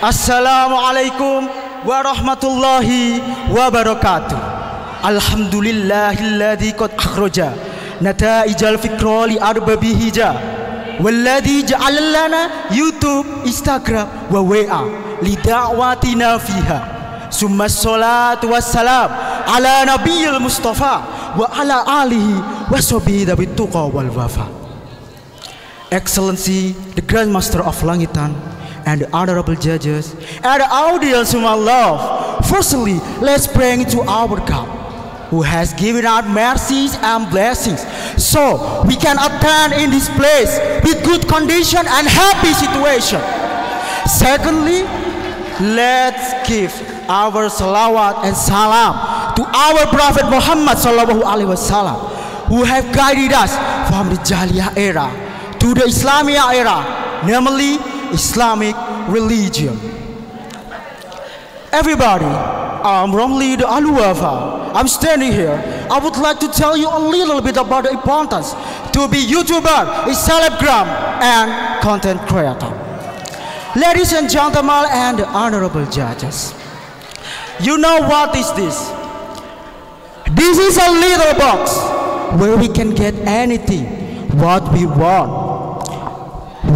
Assalamualaikum warahmatullahi wabarakatuh. Alhamdulillahilladzi qad akhraja nataijal fikra li arbabi hija walladzi ja'ala lana YouTube, Instagram wa WA li da'watina fiha. Summa salatu wassalam ala nabiyil mustafa wa ala alihi wa sahbihi wal wafa. Excellency the Grand Master of Langitan and the honorable judges, and the audience whom I love. Firstly, let's pray to our God, who has given us mercies and blessings, so we can attend in this place with good condition and happy situation. Secondly, let's give our salawat and salam to our Prophet Muhammad sallallahu alaihi wasallam, who have guided us from the Jaliyah era to the Islamic era, namely Islamic religion. Everybody, I'm Romli the Aluwafa. I'm standing here. I would like to tell you a little bit about the importance to be YouTuber, a celebgram, and content creator. Ladies and gentlemen and honorable judges, you know what is this? This is a little box where we can get anything what we want.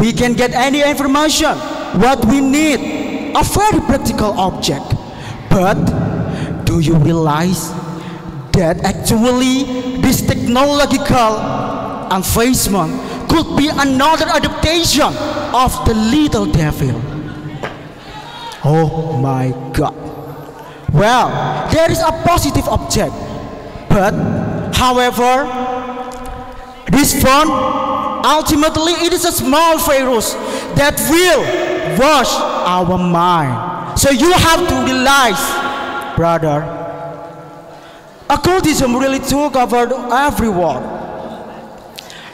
We can get any information what we need, a very practical object. But do you realize that actually this technological advancement could be another adaptation of the little devil? Oh my God. Well, there is a positive object, but however, this phone ultimately it is a small virus that will wash our mind. So you have to realize, brother, occultism really took over everyone.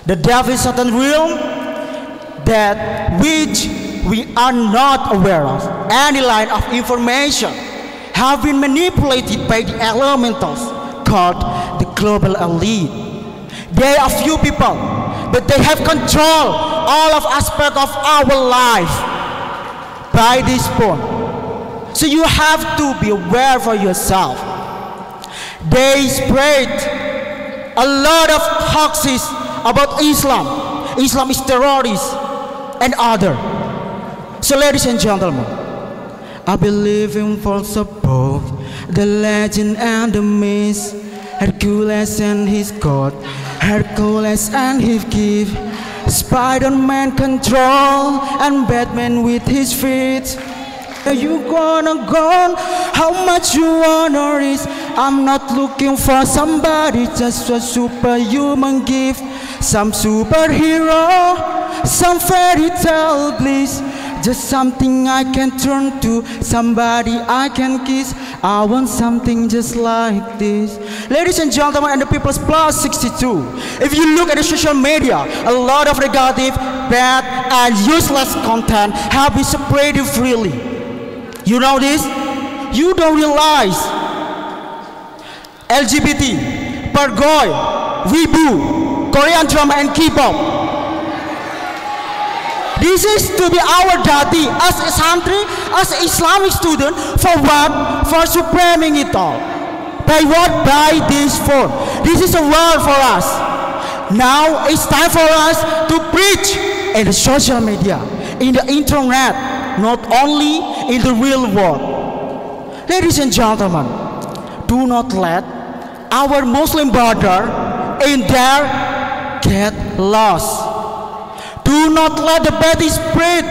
The devil is certain realm that which we are not aware of. Any line of information have been manipulated by the elementals called the global elite. They are few people, but they have control all of aspect of our life by this point. So you have to be aware for yourself. They spread a lot of hoaxes about Islam. Islam is terrorist and other. So ladies and gentlemen, I believe in false support, the legend and the myth, Hercules and his God, Hercules and his gift, Spider-Man control, and Batman with his feet. Are you gonna go? How much you wanna risk? I'm not looking for somebody, just a superhuman gift. Some superhero, some fairy tale bliss. Just something I can turn to, somebody I can kiss. I want something just like this. Ladies and gentlemen, and the people's plus 62. If you look at the social media, a lot of negative, bad, and useless content have been spread freely. You know this? You don't realize LGBT, Pergoy, Weibo, Korean drama and K-pop. This is to be our duty as a country, as Islamic student, for what? For supreming it all. By what? By this form. This is a word for us. Now it's time for us to preach in the social media, in the internet, not only in the real world. Ladies and gentlemen, do not let our Muslim brother in there get lost. Do not let the body spread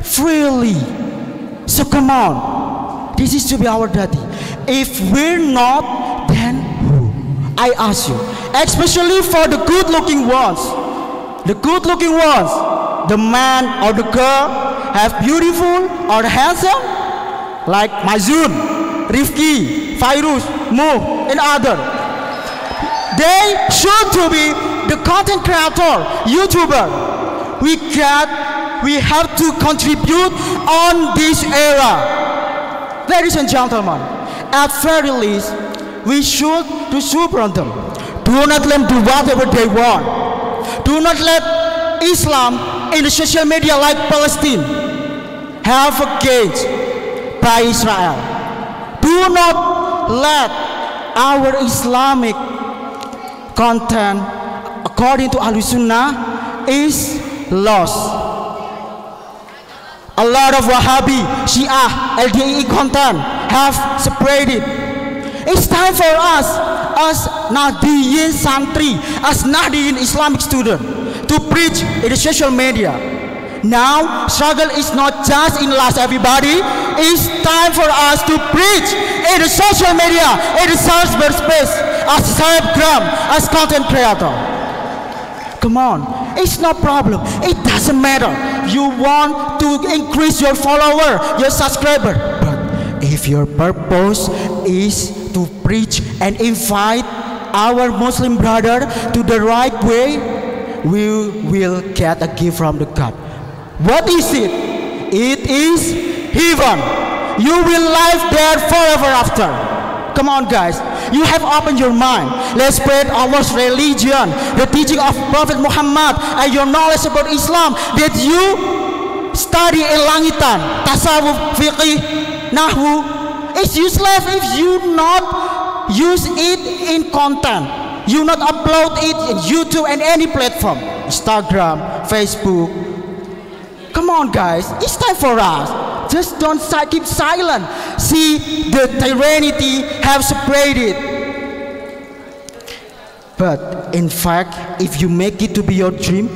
freely. So come on. This is to be our duty. If we're not, then who? I ask you. Especially for the good looking ones. The good looking ones. The man or the girl have beautiful or handsome. Like Mazun, Rifki, Fairuz, Mo, and other. They should to be the content creator, YouTuber. We can, we have to contribute on this era. Ladies and gentlemen, at very least, we should to support them. Do not let them do whatever they want. Do not let Islam in the social media like Palestine. have against by Israel. Do not let our Islamic content, according to Al Sunnah, is lost. A lot of Wahhabi, Shia, LDE content have spread it. It's time for us, as Nahdiyin Santri, as Nahdiyin Islamic student, to preach in the social media. Now, struggle is not just in last everybody. It's time for us to preach in the social media, in the cyberspace, as selebgram, as content creator. Come on, it's no problem. It doesn't matter. You want to increase your follower, your subscriber. But if your purpose is to preach and invite our Muslim brother to the right way, we will get a gift from the God. What is it? It is heaven. You will live there forever after. Come on, guys. You have opened your mind. Let's spread our religion, the teaching of Prophet Muhammad, and your knowledge about Islam that you study in Langitan, Tasawuf, Fiqh, Nahwu. It's useless if you not use it in content. You not upload it in YouTube and any platform, Instagram, Facebook. Come on, guys. It's time for us. Just don't keep silent. See, the tyranny have separated. But in fact, if you make it to be your dream,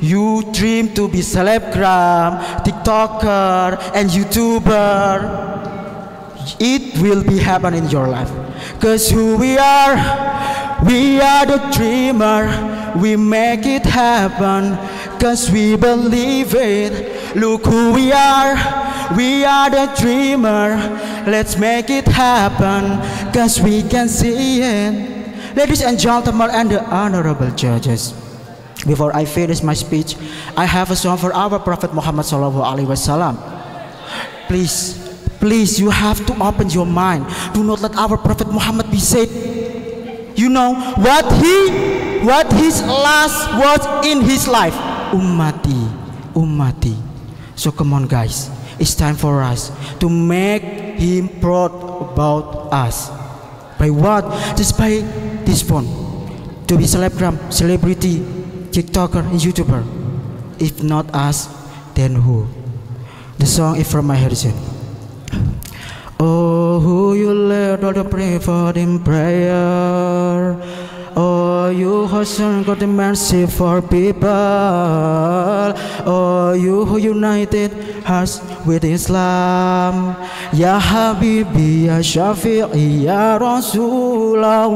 you dream to be celebgram, TikToker, and YouTuber. It will be happen in your life. Cause who we are, we are the dreamer. We make it happen. Cause we believe it. Look who we are. We are the dreamer. Let's make it happen. Cause we can see it. Ladies and gentlemen, and the honorable judges. Before I finish my speech, I have a song for our Prophet Muhammad Sallallahu Alaihi Wasallam. Please, please, you have to open your mind. Do not let our Prophet Muhammad be said. You know what he, what his last words in his life ummati, ummati. So come on guys, it's time for us to make him proud about us. By what? Just by this phone. To be celebgram, celebrity, TikToker, and YouTuber. If not us, then who? The song is from my Harrison. Oh, who you led all the pray for in prayer. Oh, you who got the mercy for people. Oh, you who united hearts with Islam. Ya Habibi, Ya Shafi'i, Ya Rasulullah.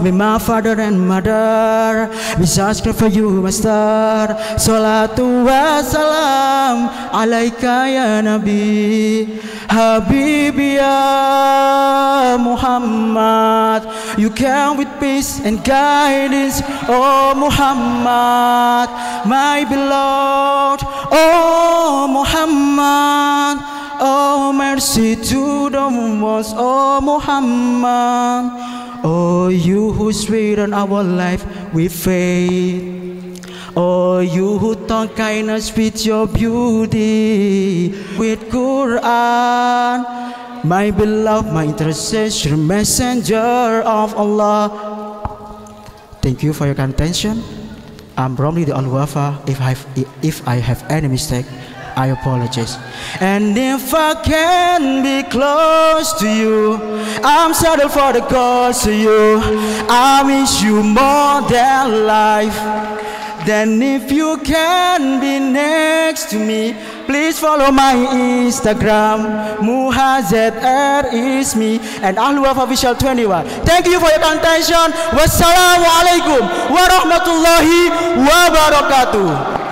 May my father and mother be subscribed for you, Master. Salatu wa salam alaika ya Nabi. Habibi ya Muhammad. You came with peace and guidance, oh Muhammad, my beloved, oh Muhammad, oh mercy to the ones, oh Muhammad, oh you who sweeten our life with faith. Oh, you who taught kindness with your beauty, with Quran, my beloved, my intercession, messenger of Allah. Thank you for your attention. I'm Romney the Al-Wafa. If I have, if I have any mistake, I apologize. And if I can be close to you, I'm settled for the cause to you. I miss you more than life. Then if you can be next to me, please follow my Instagram. Muhazet R is me and Alwaf Official 21. Thank you for your attention. Wassalamualaikum warahmatullahi wabarakatuh.